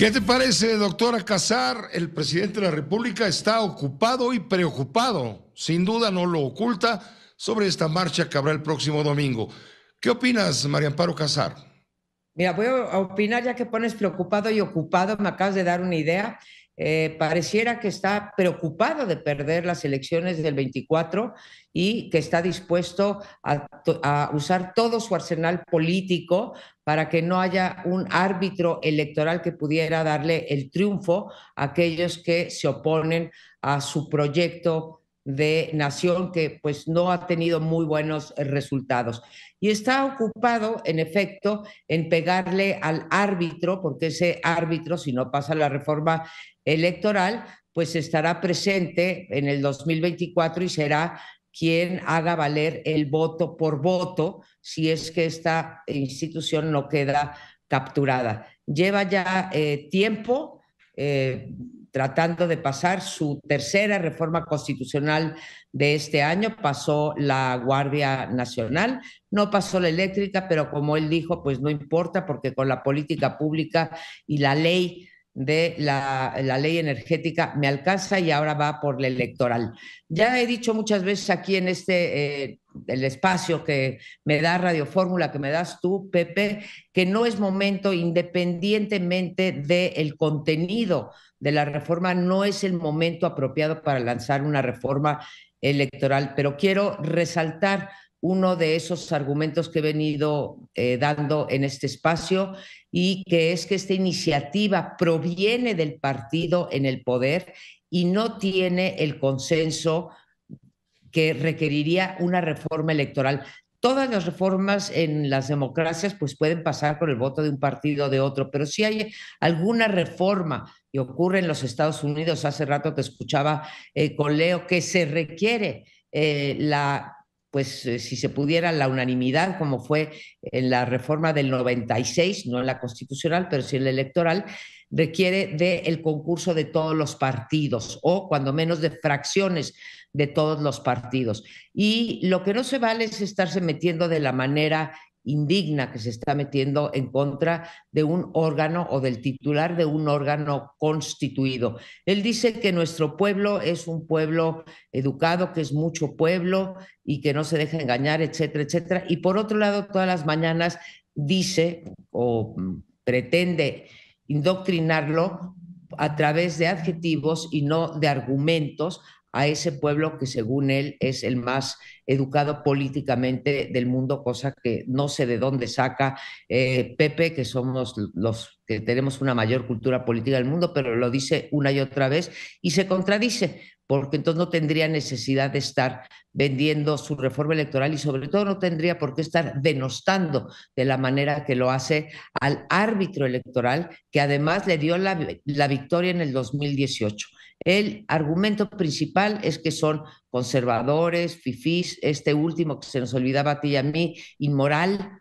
¿Qué te parece, doctora Casar? El presidente de la República está ocupado y preocupado, sin duda no lo oculta, sobre esta marcha que habrá el próximo domingo. ¿Qué opinas, María Amparo Casar? Mira, voy a opinar ya que pones preocupado y ocupado, me acabas de dar una idea. Eh, pareciera que está preocupado de perder las elecciones del 24 y que está dispuesto a, usar todo su arsenal político para que no haya un árbitro electoral que pudiera darle el triunfo a aquellos que se oponen a su proyecto de nación que pues no ha tenido muy buenos resultados. Y está ocupado, en efecto, en pegarle al árbitro, porque ese árbitro, si no pasa la reforma electoral, pues estará presente en el 2024 y será quien haga valer el voto por voto si es que esta institución no queda capturada. Lleva ya eh, tiempo eh, tratando de pasar su tercera reforma constitucional de este año. Pasó la Guardia Nacional, no pasó la eléctrica, pero como él dijo, pues no importa porque con la política pública y la ley de la, ley energética me alcanza y ahora va por la electoral. Ya he dicho muchas veces aquí en este eh, el espacio que me da Radio Fórmula, que me das tú, Pepe, que no es momento, independientemente del contenido de la reforma, no es el momento apropiado para lanzar una reforma electoral, pero quiero resaltar uno de esos argumentos que he venido eh, dando en este espacio y que es que esta iniciativa proviene del partido en el poder y no tiene el consenso que requeriría una reforma electoral. Todas las reformas en las democracias pues pueden pasar por el voto de un partido o de otro, pero si hay alguna reforma y ocurre en los Estados Unidos, hace rato te escuchaba eh, con Leo, que se requiere eh, la pues eh, si se pudiera la unanimidad, como fue en la reforma del 96, no en la constitucional, pero sí en la electoral, requiere del concurso de todos los partidos o cuando menos de fracciones de todos los partidos. Y lo que no se vale es estarse metiendo de la manera indigna que se está metiendo en contra de un órgano o del titular de un órgano constituido. Él dice que nuestro pueblo es un pueblo educado, que es mucho pueblo y que no se deja engañar, etcétera, etcétera. Y por otro lado, todas las mañanas dice o pretende indoctrinarlo a través de adjetivos y no de argumentos a ese pueblo que según él es el más educado políticamente del mundo, cosa que no sé de dónde saca eh, Pepe, que somos los que tenemos una mayor cultura política del mundo, pero lo dice una y otra vez y se contradice, porque entonces no tendría necesidad de estar vendiendo su reforma electoral y sobre todo no tendría por qué estar denostando de la manera que lo hace al árbitro electoral, que además le dio la, la victoria en el 2018. El argumento principal es que son conservadores, fifís, este último que se nos olvidaba a ti y a mí, inmoral,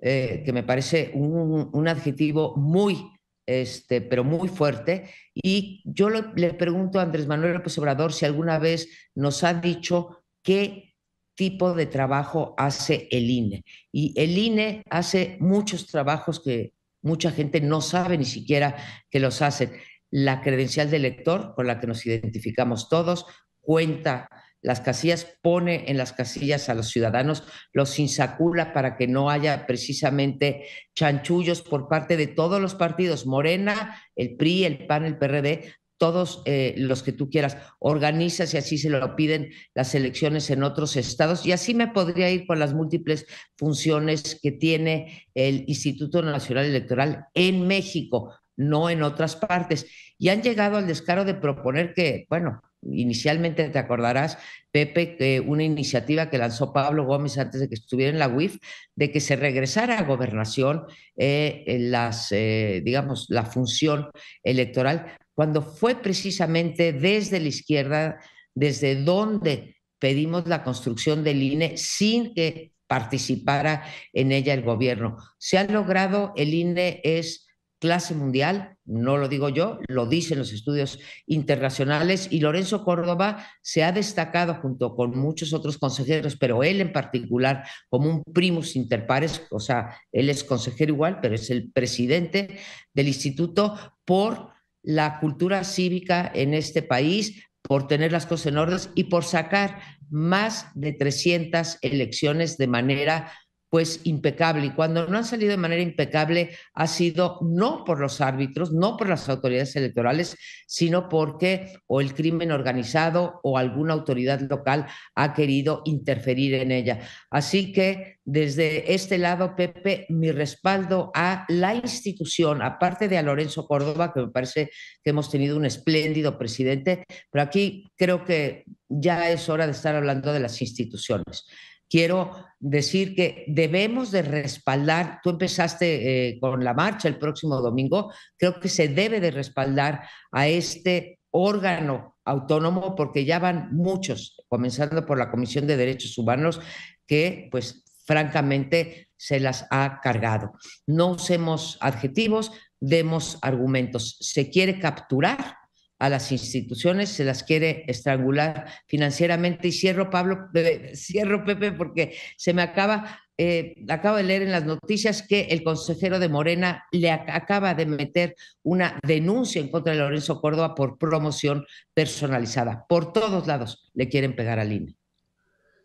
eh, que me parece un, adjetivo muy, este, pero muy fuerte. Y yo le pregunto a Andrés Manuel López Obrador si alguna vez nos ha dicho qué tipo de trabajo hace el INE. Y el INE hace muchos trabajos que mucha gente no sabe ni siquiera que los hacen la credencial de lector con la que nos identificamos todos, cuenta las casillas, pone en las casillas a los ciudadanos, los insacula para que no haya precisamente chanchullos por parte de todos los partidos, Morena, el PRI, el PAN, el PRD, todos eh, los que tú quieras, organizas y así se lo piden las elecciones en otros estados. Y así me podría ir con las múltiples funciones que tiene el Instituto Nacional Electoral en México no en otras partes. Y han llegado al descaro de proponer que, bueno, inicialmente te acordarás, Pepe, que una iniciativa que lanzó Pablo Gómez antes de que estuviera en la UIF, de que se regresara a gobernación eh, las, eh, digamos, la función electoral, cuando fue precisamente desde la izquierda, desde donde pedimos la construcción del INE sin que participara en ella el gobierno. Se ha logrado, el INE es clase mundial, no lo digo yo, lo dicen los estudios internacionales y Lorenzo Córdoba se ha destacado junto con muchos otros consejeros, pero él en particular como un primus inter pares, o sea, él es consejero igual, pero es el presidente del instituto por la cultura cívica en este país, por tener las cosas en orden y por sacar más de 300 elecciones de manera pues impecable. Y cuando no han salido de manera impecable ha sido no por los árbitros, no por las autoridades electorales, sino porque o el crimen organizado o alguna autoridad local ha querido interferir en ella. Así que desde este lado, Pepe, mi respaldo a la institución, aparte de a Lorenzo Córdoba, que me parece que hemos tenido un espléndido presidente, pero aquí creo que ya es hora de estar hablando de las instituciones quiero decir que debemos de respaldar, tú empezaste eh, con la marcha el próximo domingo, creo que se debe de respaldar a este órgano autónomo porque ya van muchos, comenzando por la Comisión de Derechos Humanos, que pues francamente se las ha cargado. No usemos adjetivos, demos argumentos. Se quiere capturar a las instituciones, se las quiere estrangular financieramente. Y cierro, Pablo, cierro, Pepe, porque se me acaba, eh, acabo de leer en las noticias que el consejero de Morena le acaba de meter una denuncia en contra de Lorenzo Córdoba por promoción personalizada. Por todos lados le quieren pegar al INE.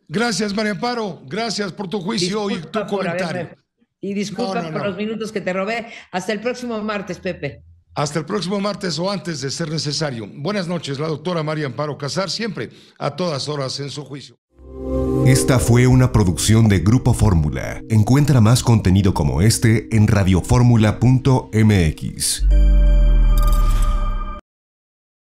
Gracias, María Amparo. Gracias por tu juicio y tu comentario. y disculpa por los minutos que te robé. Hasta el próximo martes, Pepe. Hasta el próximo martes o antes de ser necesario. Buenas noches, la doctora María Amparo Casar, siempre a todas horas en su juicio. Esta fue una producción de Grupo Fórmula. Encuentra más contenido como este en radioformula.mx.